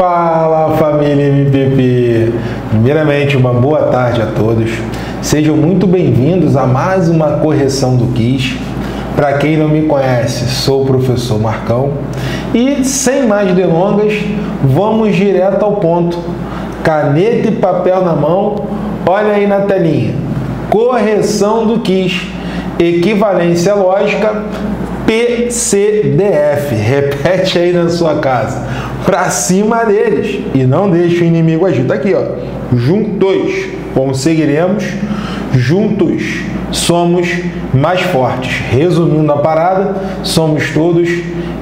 Fala família MPP! Primeiramente, uma boa tarde a todos. Sejam muito bem-vindos a mais uma correção do Kiss. Para quem não me conhece, sou o professor Marcão e sem mais delongas, vamos direto ao ponto. Caneta e papel na mão, olha aí na telinha. Correção do Kiss, equivalência lógica PCDF. Repete aí na sua casa. Para cima deles e não deixe o inimigo agir. Tá aqui, ó. Juntos conseguiremos, juntos somos mais fortes. Resumindo a parada, somos todos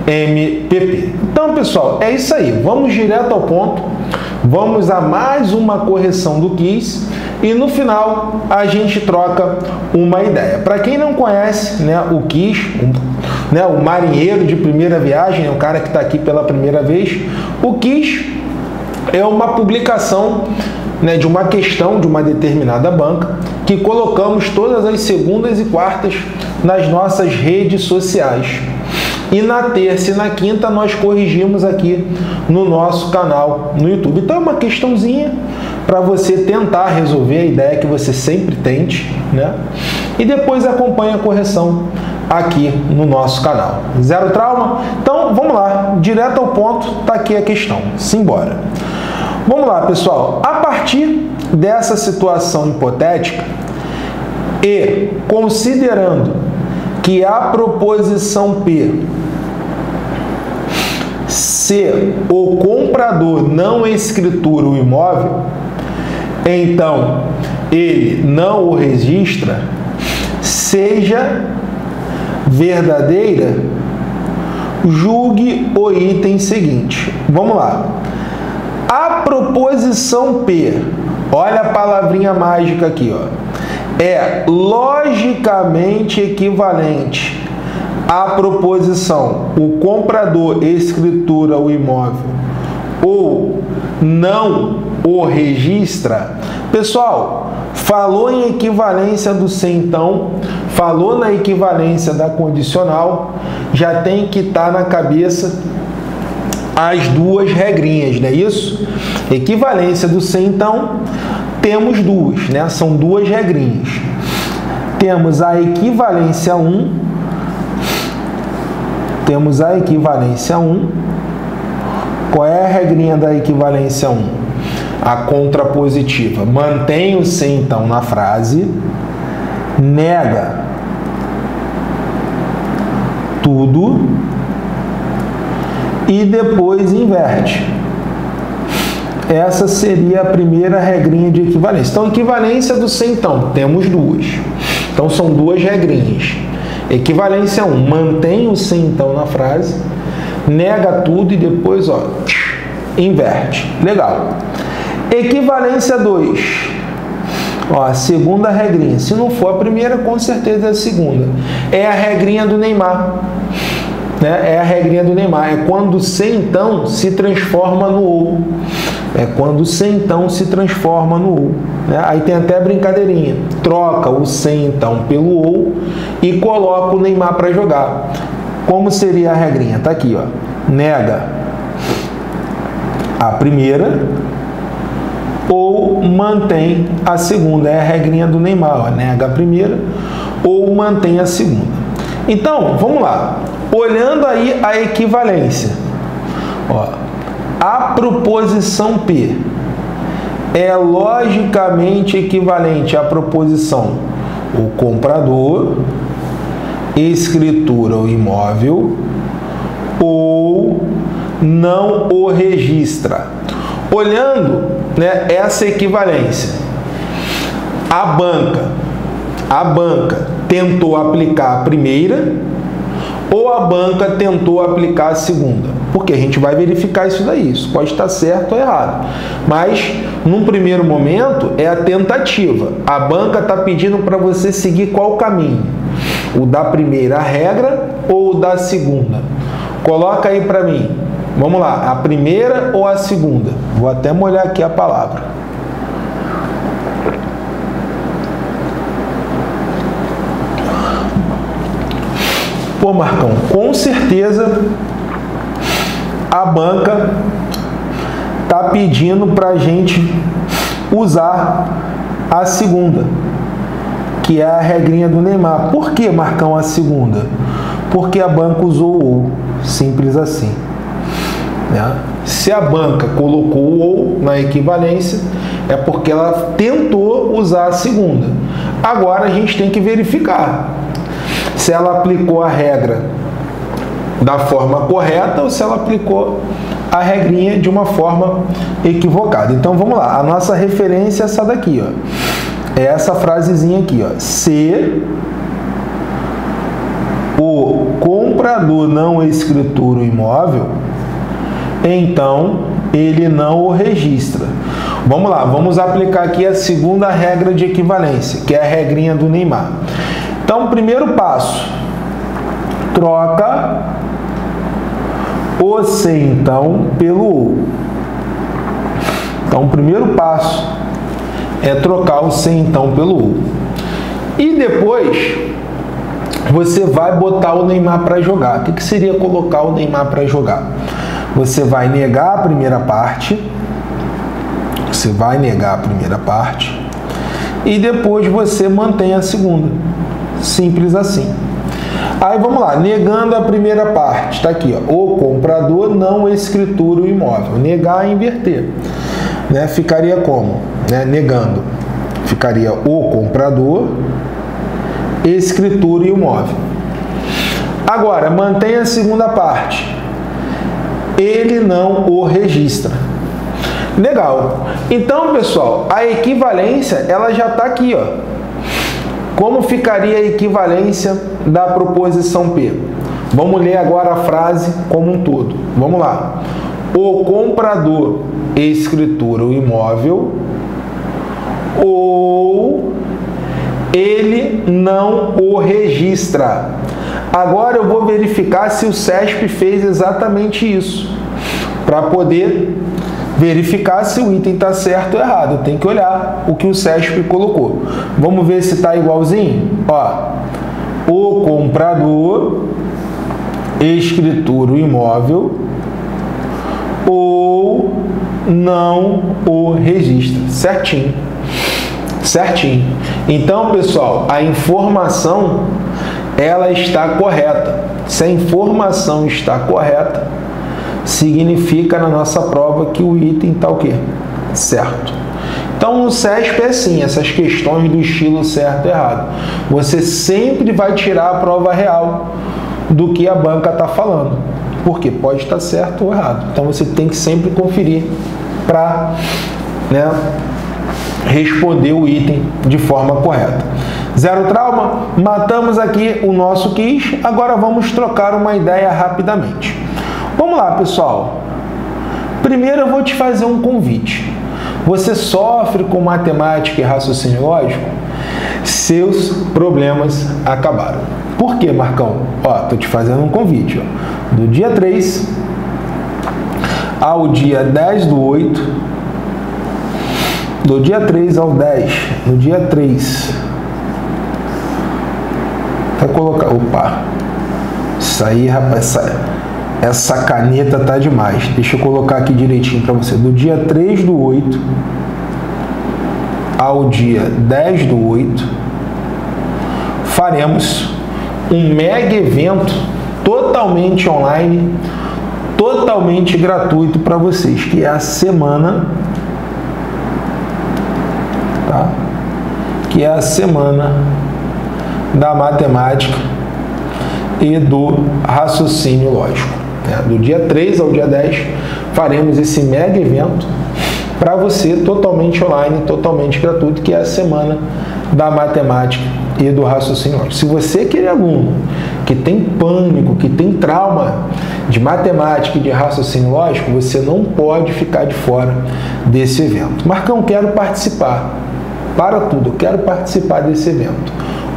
MPP. Então, pessoal, é isso aí. Vamos direto ao ponto. Vamos a mais uma correção do quiz e no final a gente troca uma ideia. Para quem não conhece, né, o quiz, né, o marinheiro de primeira viagem, é o cara que está aqui pela primeira vez, o quiz é uma publicação né, de uma questão de uma determinada banca que colocamos todas as segundas e quartas nas nossas redes sociais. E na terça e na quinta nós corrigimos aqui no nosso canal no YouTube. Então é uma questãozinha para você tentar resolver a ideia que você sempre tente, né? E depois acompanha a correção aqui no nosso canal. Zero trauma? Então vamos lá, direto ao ponto, tá aqui a questão. Simbora. Vamos lá, pessoal. A partir dessa situação hipotética e considerando que a proposição P se o comprador não escritura o imóvel, então ele não o registra, seja verdadeira, julgue o item seguinte. Vamos lá. A proposição P, olha a palavrinha mágica aqui, ó, é logicamente equivalente à proposição o comprador escritura o imóvel ou não o registra. Pessoal, falou em equivalência do sem então, falou na equivalência da condicional, já tem que estar tá na cabeça as duas regrinhas, não é isso? Equivalência do sem então, temos duas, né? São duas regrinhas. Temos a equivalência 1, temos a equivalência 1. Qual é a regrinha da equivalência 1? A contrapositiva. Mantém o sem então na frase, nega tudo e depois inverte. Essa seria a primeira regrinha de equivalência. Então, equivalência do sem então, temos duas. Então, são duas regrinhas. Equivalência 1, um, mantém o sem então na frase, nega tudo e depois, ó, inverte. Legal. Equivalência 2. Ó, a segunda regrinha. Se não for a primeira, com certeza é a segunda. É a regrinha do Neymar né, é a regrinha do Neymar. É quando o então se transforma no ou. É quando o então se transforma no ou. Né? Aí tem até a brincadeirinha. Troca o sem então pelo ou e coloca o Neymar para jogar. Como seria a regrinha? Tá aqui, ó. Nega a primeira ou mantém a segunda. É a regrinha do Neymar. Nega a primeira ou mantém a segunda. Então, vamos lá. Olhando aí a equivalência, ó, a proposição P é logicamente equivalente à proposição o comprador, escritura o imóvel ou não o registra. Olhando né, essa equivalência, a banca, a banca tentou aplicar a primeira ou a banca tentou aplicar a segunda. Porque a gente vai verificar isso daí. Isso pode estar certo ou errado. Mas, num primeiro momento, é a tentativa. A banca está pedindo para você seguir qual caminho? O da primeira regra ou o da segunda? Coloca aí para mim. Vamos lá, a primeira ou a segunda? Vou até molhar aqui a palavra. Pô, Marcão, com certeza a banca está pedindo para a gente usar a segunda, que é a regrinha do Neymar. Por que Marcão a segunda? Porque a banca usou o simples assim. Né? Se a banca colocou o ou na equivalência, é porque ela tentou usar a segunda. Agora a gente tem que verificar se ela aplicou a regra da forma correta ou se ela aplicou a regrinha de uma forma equivocada. Então vamos lá, a nossa referência é essa daqui, ó. É essa frasezinha aqui, ó. Se o comprador não escritura o imóvel, então ele não o registra. Vamos lá, vamos aplicar aqui a segunda regra de equivalência, que é a regrinha do Neymar. Então, primeiro passo, troca o se então pelo o. Então, o primeiro passo é trocar o se então pelo o. E depois você vai botar o Neymar para jogar. O que seria colocar o Neymar para jogar? Você vai negar a primeira parte, você vai negar a primeira parte e depois você mantém a segunda. Simples assim. Aí vamos lá, negando a primeira parte, está aqui, ó, o comprador não escritura o imóvel. Negar é inverter. Né? Ficaria como? Né? Negando. Ficaria o comprador escritura o imóvel. Agora, mantém a segunda parte. Ele não o registra. Legal. Então, pessoal, a equivalência ela já está aqui, ó. Como ficaria a equivalência da proposição P? Vamos ler agora a frase como um todo. Vamos lá. O comprador escritura o imóvel ou ele não o registra. Agora eu vou verificar se o SESP fez exatamente isso, para poder verificar se o item está certo ou errado. Tem que olhar o que o SESP colocou. Vamos ver se está igualzinho? Ó, o comprador escritura imóvel ou não o registra. Certinho. Certinho. Então, pessoal, a informação ela está correta. Se a informação está correta, significa na nossa prova que o item está o quê? Certo. Então, no CESP é assim, essas questões do estilo certo e errado. Você sempre vai tirar a prova real do que a banca está falando. Porque pode estar certo ou errado. Então, você tem que sempre conferir para né, responder o item de forma correta. Zero trauma? Matamos aqui o nosso quiz. Agora vamos trocar uma ideia rapidamente. Vamos lá, pessoal. Primeiro eu vou te fazer um convite. Você sofre com matemática e raciocínio lógico? Seus problemas acabaram. Por quê, Marcão? Ó, tô te fazendo um convite, ó. Do dia 3 ao dia 10 do 8, do dia 3 ao 10, no dia 3, vai colocar, opa, isso aí, rapaz, sai essa caneta tá demais. Deixa eu colocar aqui direitinho para você. Do dia 3 do 8 ao dia 10 do 8, faremos um mega evento totalmente online, totalmente gratuito para vocês, que é a semana tá? Que é a semana da matemática e do raciocínio lógico. Né? Do dia 3 ao dia 10, faremos esse mega evento para você totalmente online, totalmente gratuito, que é a semana da matemática e do raciocínio lógico. Se você, aquele aluno que tem pânico, que tem trauma de matemática e de raciocínio lógico, você não pode ficar de fora desse evento. Marcão, quero participar. Para tudo, eu quero participar desse evento.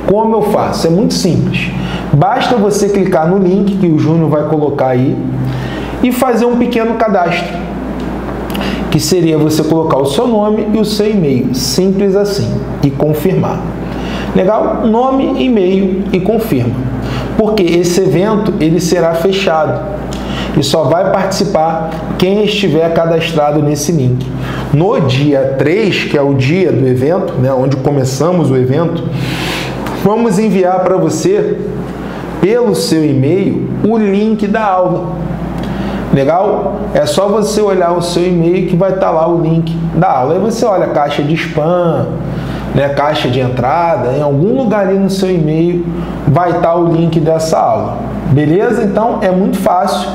Como eu faço? É muito simples. Basta você clicar no link que o Júnior vai colocar aí e fazer um pequeno cadastro, que seria você colocar o seu nome e o seu e-mail, simples assim, e confirmar. Legal? Nome, e-mail e confirma. Porque esse evento ele será fechado. e só vai participar quem estiver cadastrado nesse link. No dia 3, que é o dia do evento, né, onde começamos o evento, vamos enviar para você, pelo seu e-mail, o link da aula. Legal? É só você olhar o seu e-mail que vai estar tá lá o link da aula. Aí você olha a caixa de spam, né, caixa de entrada, em algum lugar ali no seu e-mail vai estar tá o link dessa aula. Beleza? Então é muito fácil.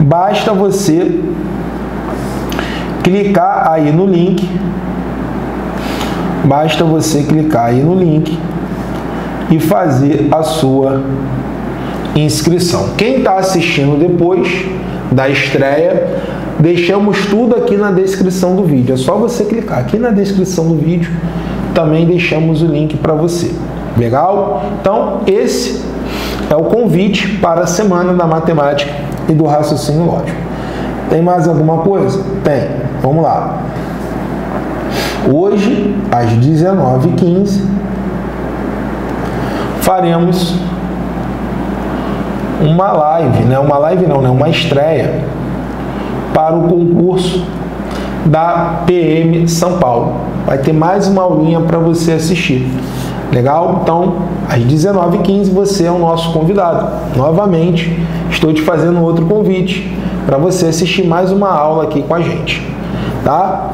Basta você clicar aí no link. Basta você clicar aí no link e fazer a sua inscrição. Quem está assistindo depois da estreia, deixamos tudo aqui na descrição do vídeo. É só você clicar aqui na descrição do vídeo, também deixamos o link para você. Legal? Então, esse é o convite para a semana da matemática e do raciocínio lógico. Tem mais alguma coisa? Tem. Vamos lá. Hoje, às 19h15, faremos uma live, né? Uma live não, né? Uma estreia para o concurso da PM São Paulo. Vai ter mais uma aulinha para você assistir. Legal? Então, às 19h15 você é o nosso convidado. Novamente, estou te fazendo outro convite para você assistir mais uma aula aqui com a gente. Tá?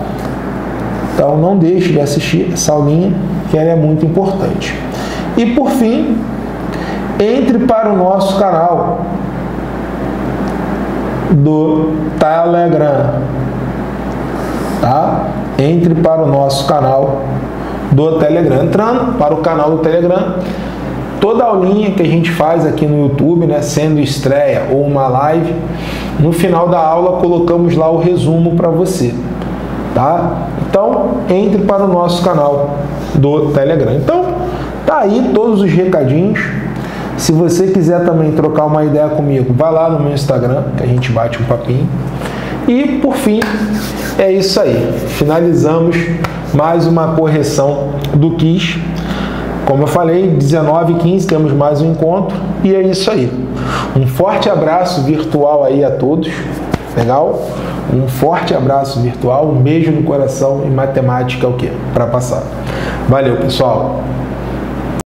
Então, não deixe de assistir essa aulinha, que ela é muito importante. E por fim, entre para o nosso canal do Telegram. Tá? Entre para o nosso canal do Telegram. Entrando para o canal do Telegram, toda a aulinha que a gente faz aqui no YouTube, né, sendo estreia ou uma live, no final da aula colocamos lá o resumo para você. Tá? Então, entre para o nosso canal do Telegram. Então, tá aí todos os recadinhos. Se você quiser também trocar uma ideia comigo, vai lá no meu Instagram, que a gente bate um papinho. E por fim, é isso aí. Finalizamos mais uma correção do KISS. Como eu falei, 19 e 15 temos mais um encontro e é isso aí. Um forte abraço virtual aí a todos. Legal? Um forte abraço virtual, um beijo no coração e matemática é o que? Para passar. Valeu, pessoal.